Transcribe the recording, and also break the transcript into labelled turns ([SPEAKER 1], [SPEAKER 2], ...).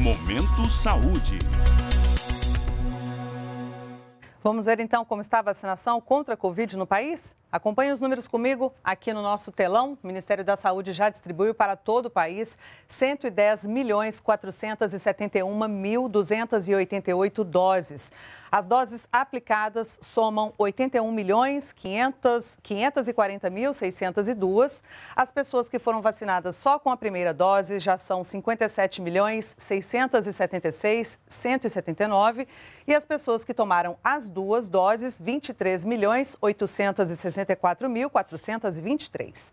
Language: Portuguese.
[SPEAKER 1] Momento Saúde.
[SPEAKER 2] Vamos ver então como está a vacinação contra a Covid no país? Acompanhe os números comigo aqui no nosso telão. O Ministério da Saúde já distribuiu para todo o país 110 milhões 471 mil 288 doses. As doses aplicadas somam 81 milhões 500, 540 mil 602. As pessoas que foram vacinadas só com a primeira dose já são 57 milhões 676 179 e as pessoas que tomaram as duas doses 23 milhões 64.423.